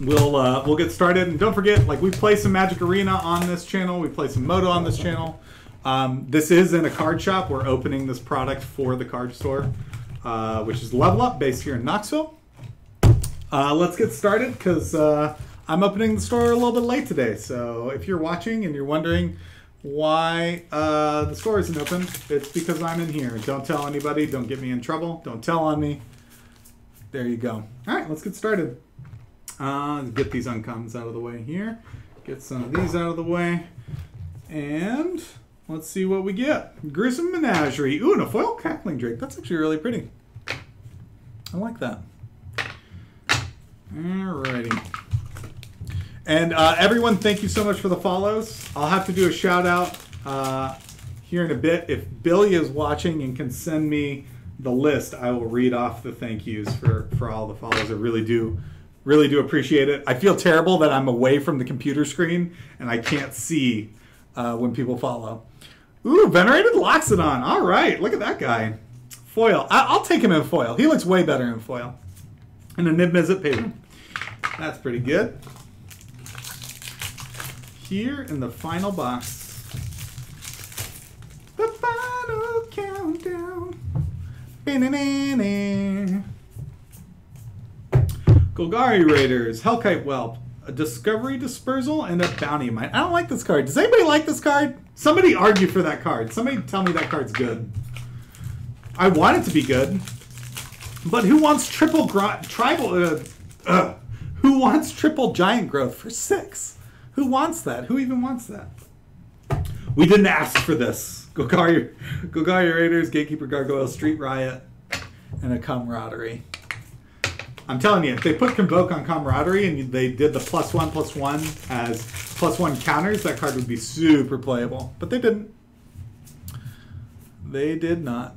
we'll uh, we'll get started. And don't forget, like we play some Magic Arena on this channel. We play some Moto on this channel. Um, this is in a card shop. We're opening this product for the card store, uh, which is Level Up, based here in Knoxville. Uh, let's get started because uh, I'm opening the store a little bit late today. So if you're watching and you're wondering why uh, the store isn't open, it's because I'm in here. Don't tell anybody. Don't get me in trouble. Don't tell on me. There you go. All right, let's get started. Uh, get these uncommons out of the way here. Get some of these out of the way. And let's see what we get. Gruesome Menagerie. Ooh, and a foil cackling drake. That's actually really pretty. I like that. Alrighty. And uh, everyone, thank you so much for the follows. I'll have to do a shout out uh, here in a bit. If Billy is watching and can send me the list, I will read off the thank yous for, for all the follows. I really do, really do appreciate it. I feel terrible that I'm away from the computer screen and I can't see uh, when people follow. Ooh, Venerated Loxodon. All right, look at that guy. Foil. I- will take him in foil. He looks way better in foil. And a Niv Mizzet paper. That's pretty good. Here in the final box. The final countdown. Golgari Raiders, Hellkite Whelp, a Discovery Dispersal, and a Bounty Mine. I don't like this card. Does anybody like this card? Somebody argue for that card. Somebody tell me that card's good. I want it to be good. But who wants triple tribal? Uh, uh, who wants triple giant growth for six? Who wants that? Who even wants that? We didn't ask for this. Golgari, Golgari Raiders, Gatekeeper Gargoyle, Street Riot, and a Camaraderie. I'm telling you, if they put Convoke on Camaraderie and they did the plus one plus one as plus one counters, that card would be super playable. But they didn't. They did not.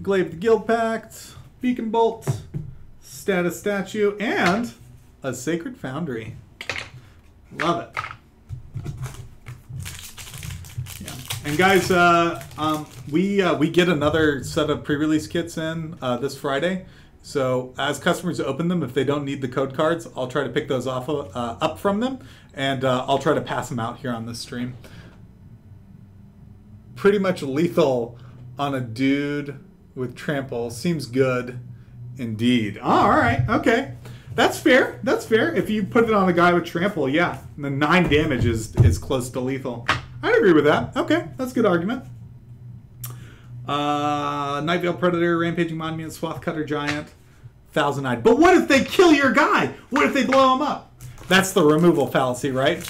Glaive the Guild Pact, Beacon Bolt, Status Statue, and a Sacred Foundry. Love it. Yeah. And guys, uh, um, we uh, we get another set of pre-release kits in uh, this Friday. So as customers open them, if they don't need the code cards, I'll try to pick those off uh, up from them, and uh, I'll try to pass them out here on this stream. Pretty much lethal on a dude with trample seems good indeed. Oh, all right, okay. That's fair. That's fair. If you put it on a guy with trample, yeah, the nine damage is is close to lethal. I'd agree with that. Okay, that's a good argument. Uh, Nightveil Predator, Rampaging Monument, Swath Cutter Giant, Thousand Eyed. But what if they kill your guy? What if they blow him up? That's the removal fallacy, right?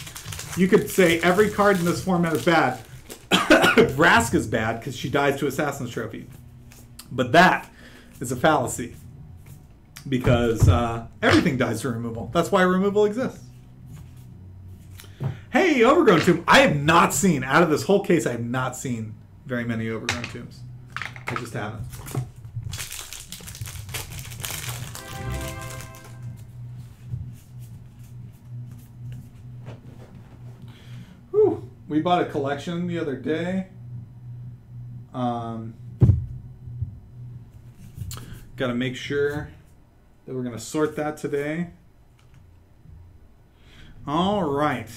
You could say every card in this format is bad. Vraska's bad because she dies to Assassin's Trophy. But that is a fallacy because uh, everything dies to removal. That's why removal exists. Hey, Overgrown Tomb. I have not seen, out of this whole case, I have not seen very many Overgrown Tombs. I just haven't. Whew. We bought a collection the other day. Um, Got to make sure that we're going to sort that today. All right.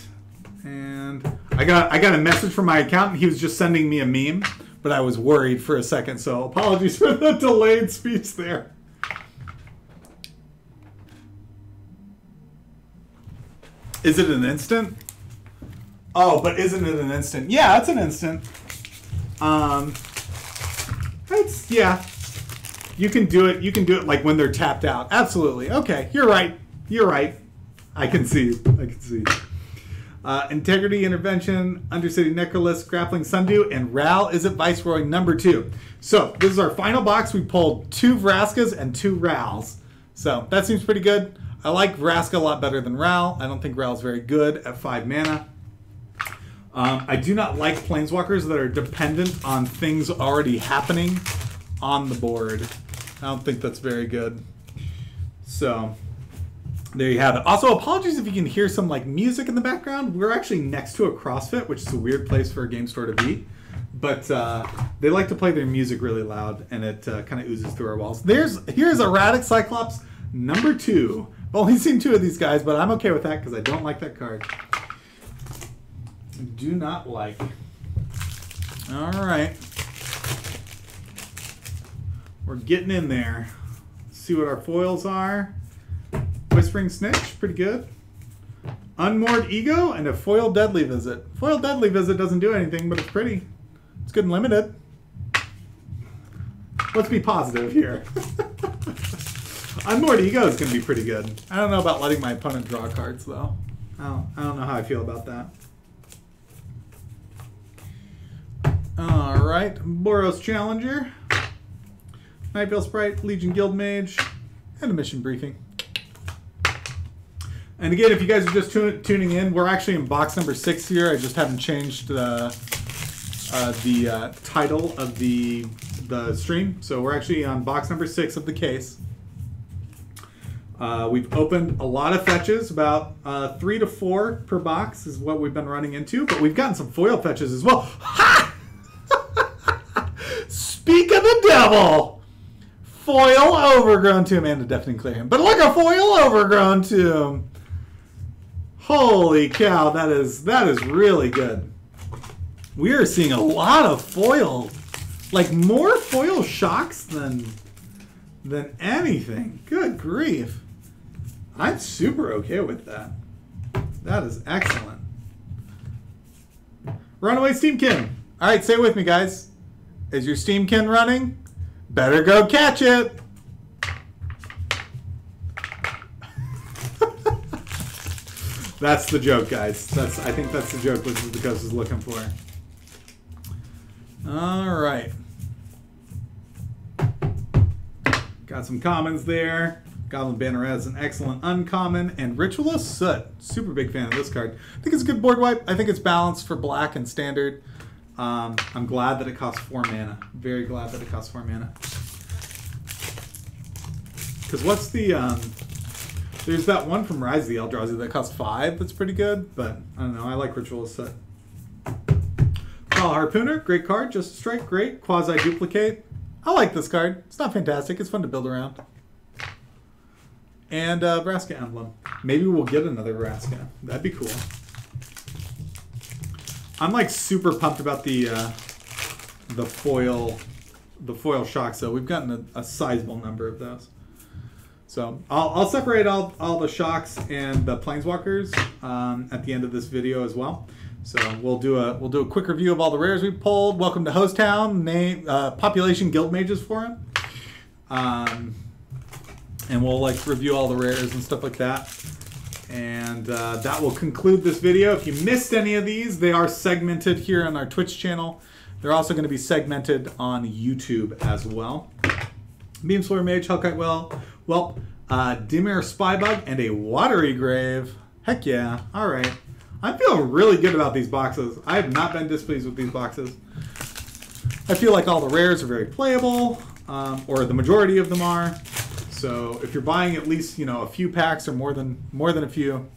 And I got I got a message from my accountant. He was just sending me a meme, but I was worried for a second, so apologies for the delayed speech there. Is it an instant? Oh, but isn't it an instant? Yeah, it's an instant. Um, it's yeah, you can do it. You can do it like when they're tapped out. Absolutely. Okay, you're right. You're right. I can see. I can see. Uh, Integrity Intervention, Undercity Necrolisk, Grappling Sundew, and Ral Izzet Viceroy number two. So this is our final box. We pulled two Vraskas and two Rals. So that seems pretty good. I like Vraska a lot better than Ral. I don't think Ral's very good at five mana. Um, I do not like planeswalkers that are dependent on things already happening on the board. I don't think that's very good. So there you have it. Also, apologies if you can hear some like music in the background. We're actually next to a CrossFit, which is a weird place for a game store to be. but uh, they like to play their music really loud, and it uh, kind of oozes through our walls. There's here's Erratic Cyclops number two. I've only seen two of these guys, but I'm okay with that because I don't like that card. Do not like. All right. We're getting in there. see what our foils are. Whispering Snitch, pretty good. Unmoored Ego and a Foil Deadly Visit. Foil Deadly Visit doesn't do anything, but it's pretty. It's good and limited. Let's be positive here. Unmoored Ego is going to be pretty good. I don't know about letting my opponent draw cards, though. I don't, I don't know how I feel about that. Alright, Boros Challenger. Nightveil Sprite, Legion Guild Mage, and a mission briefing. And again, if you guys are just tuning in, we're actually in box number six here. I just haven't changed the uh, the uh, title of the the stream. So we're actually on box number six of the case. Uh, we've opened a lot of fetches, about uh, three to four per box is what we've been running into, but we've gotten some foil fetches as well. Ha! Speak of the devil! Foil overgrown tomb and a deafening clarion. But look, a foil overgrown tomb. Holy cow, that is that is really good. We are seeing a lot of foil, like more foil shocks than than anything. Good grief. I'm super okay with that. That is excellent. Runaway Steamkin. All right, say with me, guys. Is your Steamkin running? Better go catch it. That's the joke, guys. That's I think that's the joke which the ghost is looking for. All right. Got some commons there. Goblin Banner is an excellent uncommon, and Ritual of Soot. Super big fan of this card. I think it's a good board wipe. I think it's balanced for black and standard. Um, I'm glad that it costs four mana. Very glad that it costs four mana. Because what's the um, there's that one from Rise of the Eldrazi that costs five. That's pretty good, but I don't know. I like Ritual Set. Oh, Harpooner, great card. Justice Strike, great. Quasi duplicate. I like this card. It's not fantastic. It's fun to build around. And uh, Vraska emblem. Maybe we'll get another Vraska. That'd be cool. I'm like super pumped about the uh, the foil the foil shocks though. We've gotten a, a sizable number of those. So I'll, I'll separate all, all the shocks and the planeswalkers um, at the end of this video as well. So we'll do a we'll do a quick review of all the rares we pulled. Welcome to Host Town. Name uh, population guild mages for him. Um, and we'll like review all the rares and stuff like that. And uh, that will conclude this video. If you missed any of these, they are segmented here on our Twitch channel. They're also going to be segmented on YouTube as well. Beamsplitter Mage, Hellkite Well, well, uh, Dimir Spybug, and a Watery Grave. Heck yeah. All right. I'm feeling really good about these boxes. I have not been displeased with these boxes. I feel like all the rares are very playable, um, or the majority of them are. So if you're buying at least you know a few packs or more than more than a few,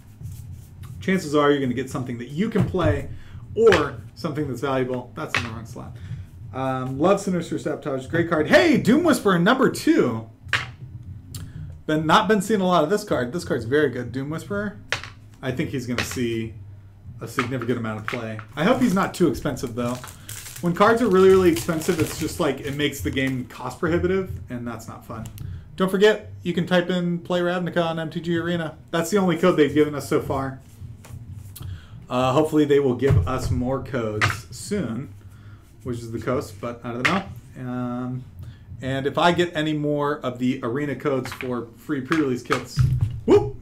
chances are you're going to get something that you can play, or something that's valuable. That's in the wrong slot. Um, love Sinister Sabotage, great card. Hey, Doom Whisperer number two. Been not been seeing a lot of this card. This card's very good. Doom Whisperer. I think he's going to see a significant amount of play. I hope he's not too expensive though. When cards are really really expensive, it's just like it makes the game cost prohibitive, and that's not fun. Don't forget, you can type in Play Ravnica on MTG Arena. That's the only code they've given us so far. Uh, hopefully, they will give us more codes soon, which is the coast, but I don't know. Um, and if I get any more of the arena codes for free pre-release kits, whoop,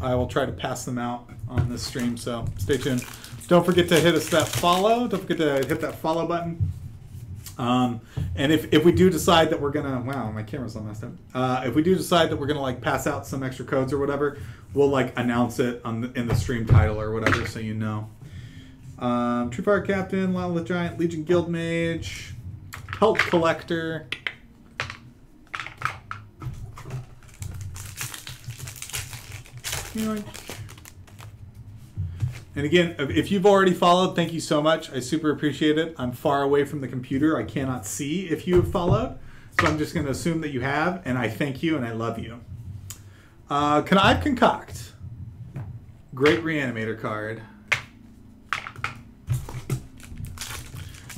I will try to pass them out on this stream. So stay tuned. Don't forget to hit us that follow. Don't forget to hit that follow button. Um, and if, if we do decide that we're gonna, wow, my camera's all messed up. Uh, if we do decide that we're gonna like pass out some extra codes or whatever, we'll like announce it on the, in the stream title or whatever, so you know. Um, True Fire Captain, Lava Giant, Legion Guild Mage, Pelt Collector. And again, if you've already followed, thank you so much. I super appreciate it. I'm far away from the computer. I cannot see if you have followed. So I'm just going to assume that you have, and I thank you and I love you. Uh, can I Concoct. Great Reanimator card.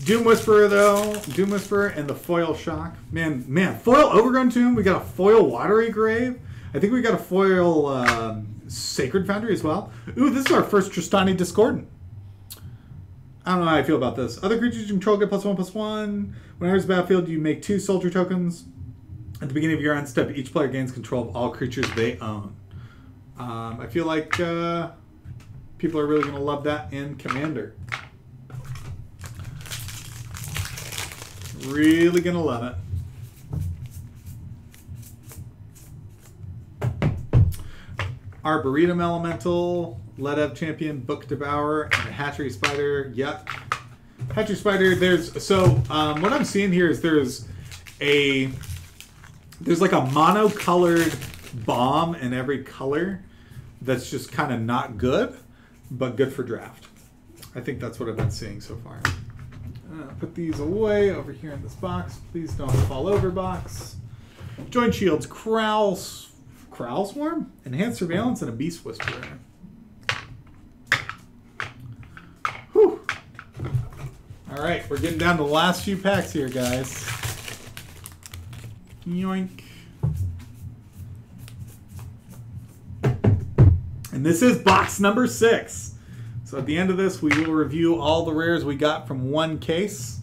Doom Whisperer, though. Doom Whisperer and the Foil Shock. Man, man, Foil Overgrown Tomb. We got a Foil Watery Grave. I think we got a Foil um, Sacred Foundry as well. Ooh, this is our first Trostani Discordant. I don't know how I feel about this. Other creatures you control get plus one, plus one. When enters the battlefield, you make two soldier tokens. At the beginning of your end step, each player gains control of all creatures they own. Um, I feel like uh, people are really going to love that in Commander. Really to love it. Arboretum Elemental, Ledev Champion, Book Devourer, and Hatchery Spider. Yuck. Hatchery Spider, there's so um, what I'm seeing here is there's a there's like a monocolored bomb in every color that's just kind of not good, but good for draft. I think that's what I've been seeing so far. Uh, put these away over here in this box. Please don't fall over box. Joint Shields, Krowls, Kraul Swarm, Enhanced Surveillance, and a Beast Whisperer. Whew. All right, we're getting down to the last few packs here, guys. Yoink. And this is box number six. So at the end of this, we will review all the rares we got from one case,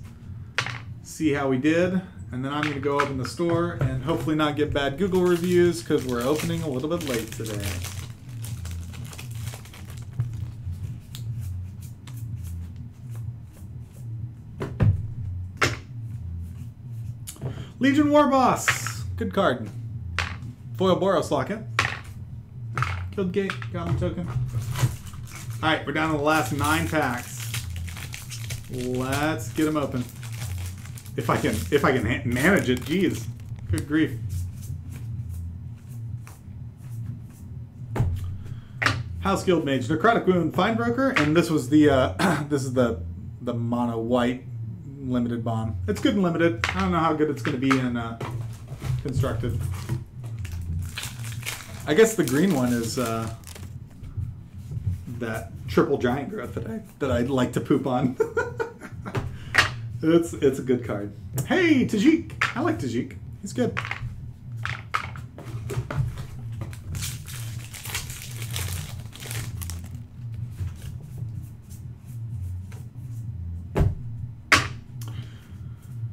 see how we did, and then I'm going to go open the store and hopefully not get bad Google reviews because we're opening a little bit late today. Legion War Boss. Good card. Foil Boros Locket. Killed Gate. Goblin Token. Alright, we're down to the last nine packs. Let's get them open. If I can, if I can manage it, geez, good grief. House Guild Mage, Necrotic Wound, Fine Broker, and this was the uh, this is the the mono white limited bomb. It's good and limited. I don't know how good it's going to be in uh, constructed. I guess the green one is uh, that triple giant growth that I that I'd like to poop on. It's it's a good card. Hey, Tajic! I like Tajic. He's good.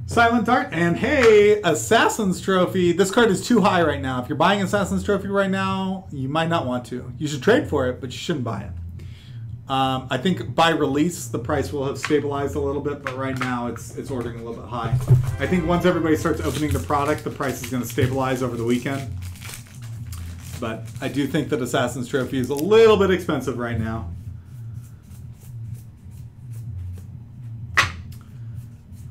Silent Dart, and hey, Assassin's Trophy. This card is too high right now. If you're buying Assassin's Trophy right now, you might not want to. You should trade for it, but you shouldn't buy it. Um, I think by release the price will have stabilized a little bit, but right now it's it's ordering a little bit high. I think once everybody starts opening the product, the price is going to stabilize over the weekend. But I do think that Assassin's Trophy is a little bit expensive right now.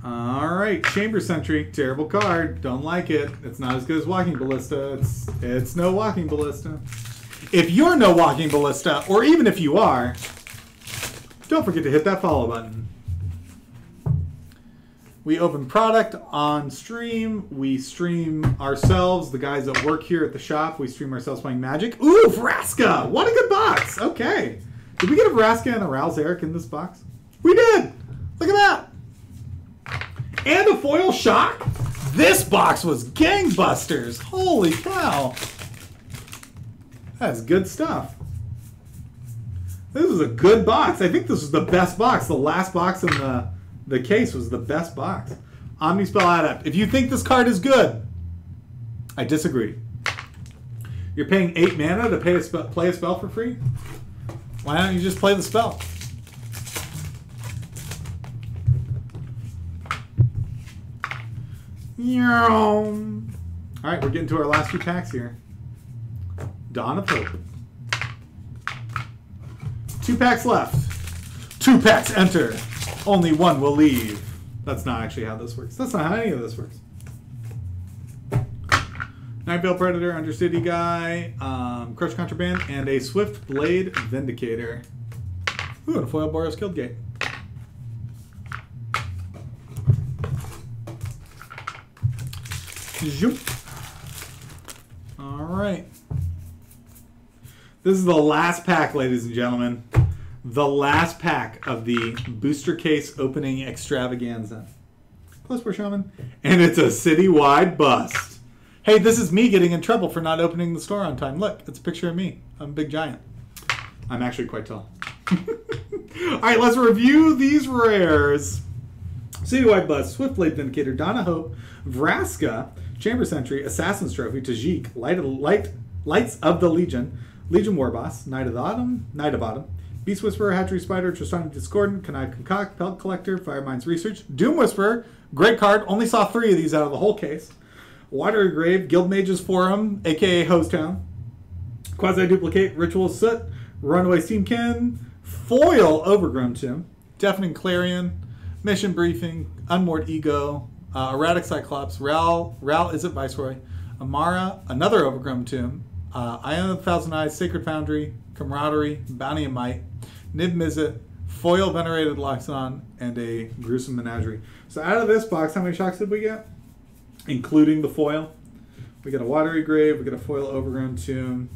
All right, Chamber Sentry, terrible card. Don't like it. It's not as good as Walking Ballista. It's it's no Walking Ballista. If you're no Walking Ballista, or even if you are, don't forget to hit that follow button. We open product on stream. We stream ourselves, the guys that work here at the shop. We stream ourselves playing Magic. Ooh, Vraska! What a good box! Okay. Did we get a Vraska and a Rouse Eric in this box? We did! Look at that! And a foil shock? This box was gangbusters! Holy cow! That's good stuff. This is a good box. I think this is the best box. The last box in the, the case was the best box. Omnispell Adept. If you think this card is good, I disagree. You're paying 8 mana to pay a play a spell for free? Why don't you just play the spell? Alright, we're getting to our last few packs here. Dawn of Hope. Two packs left. Two packs enter. Only one will leave. That's not actually how this works. That's not how any of this works. Nightveil Predator, Undercity Guy, um, Crush Contraband, and a Swift Blade Vindicator. Ooh, and a foil Boros Guildgate. Zoop. All right. This is the last pack, ladies and gentlemen. The last pack of the booster case opening extravaganza. Plus, we're shaman. And it's a citywide bust. Hey, this is me getting in trouble for not opening the store on time. Look, it's a picture of me. I'm a big giant. I'm actually quite tall. All right, let's review these rares. Citywide Bust, Swiftblade Vindicator, Dawn of Hope, Vraska, Chamber Sentry, Assassin's Trophy, Tajic, Light of Light, Lights of the Legion, Legion Warboss, Knight of the Autumn, Knight of Autumn, Beast Whisperer, Hatchery Spider, Trostani Discordant, Kanai Concoct, Pelt Collector, Firemind's Research, Doom Whisperer, great card, only saw three of these out of the whole case. Watery Grave, Guild Mages Forum, aka Hosetown, Quasi Duplicate, Ritual Soot, Runaway Steamkin, Foil Overgrown Tomb, Deafening Clarion, Mission Briefing, Unmoored Ego, uh, Erratic Cyclops, Ral, Ral Izzet Viceroy, Amara, another Overgrown Tomb, uh, Ion of Thousand Eyes, Sacred Foundry, Camaraderie, Bounty of Might, Niv Mizzet, Foil Venerated Loxodon, and a Gruesome Menagerie. So out of this box, how many shocks did we get? Including the foil. We got a Watery Grave, we got a Foil Overgrown Tomb,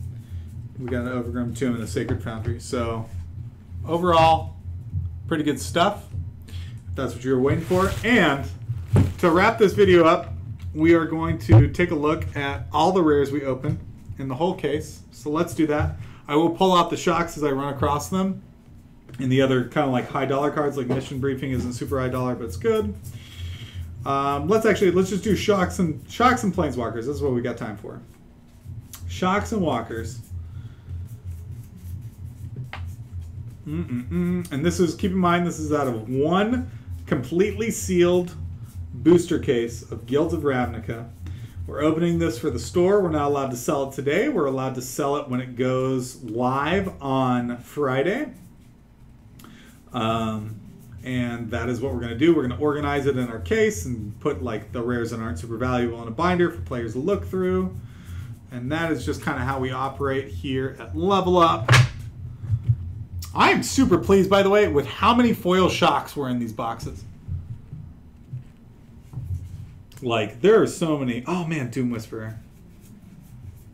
we got an Overgrown Tomb, and a Sacred Foundry. So overall, pretty good stuff. If that's what you were waiting for. And to wrap this video up, we are going to take a look at all the rares we open in the whole case. So let's do that. I will pull out the shocks as I run across them. And the other kind of like high dollar cards, like Mission Briefing, isn't super high dollar, but it's good. Um, let's actually let's just do shocks and shocks and planeswalkers. This is what we got time for. Shocks and walkers. Mm-mm-mm. And this is keep in mind this is out of one completely sealed booster case of Guilds of Ravnica. We're opening this for the store. We're not allowed to sell it today. We're allowed to sell it when it goes live on Friday. Um, and that is what we're going to do. We're going to organize it in our case and put like the rares that aren't super valuable in a binder for players to look through. And that is just kind of how we operate here at Level Up. I am super pleased, by the way, with how many foil shocks were in these boxes. Like, there are so many. Oh, man, Doom Whisperer.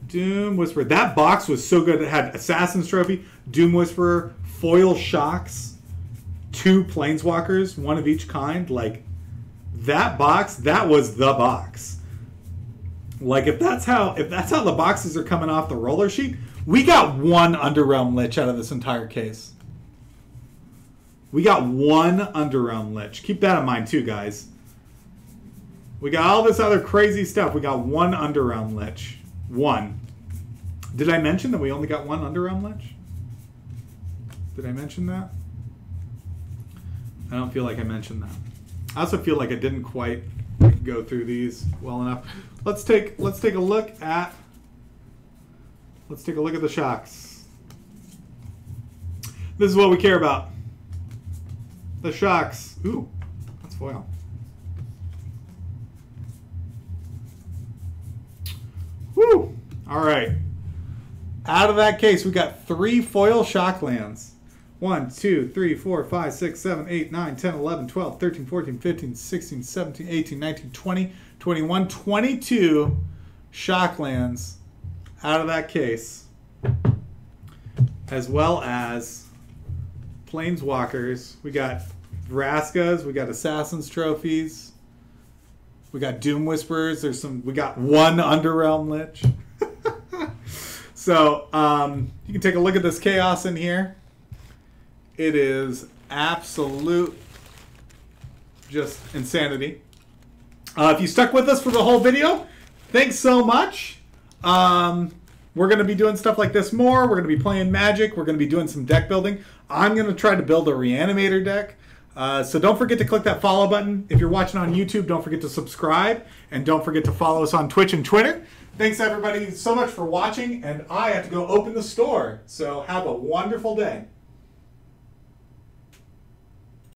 Doom Whisperer. That box was so good. It had Assassin's Trophy, Doom Whisperer, foil shocks, two Planeswalkers, one of each kind. Like, that box, that was the box. Like, if that's how if that's how the boxes are coming off the roller sheet, we got one Underrealm Lich out of this entire case. We got one Underrealm Lich. Keep that in mind too, guys. We got all this other crazy stuff. We got one Underrealm Lich. One. Did I mention that we only got one Underrealm Lich? Did I mention that? I don't feel like I mentioned that. I also feel like I didn't quite go through these well enough. Let's take let's take a look at let's take a look at the shocks. This is what we care about. The shocks. Ooh, that's foil. All right. Out of that case, we got three foil shock lands. 1, 2, 3, 4, 5, 6, 7, 8, 9, 10, 11, 12, 13, 14, 15, 16, 17, 18, 19, 20, 21, 22 shock lands out of that case. As well as Planeswalkers. We got Vraskas, we got Assassin's Trophies. We got Doom Whisperers. There's some. We got one Underrealm Lich. So um, you can take a look at this chaos in here. It is absolute just insanity. Uh, if you stuck with us for the whole video, thanks so much. Um, we're going to be doing stuff like this more. We're going to be playing Magic. We're going to be doing some deck building. I'm going to try to build a Reanimator deck. Uh, so don't forget to click that follow button. If you're watching on YouTube, don't forget to subscribe. And don't forget to follow us on Twitch and Twitter. Thanks, everybody, so much for watching. And I have to go open the store. So have a wonderful day.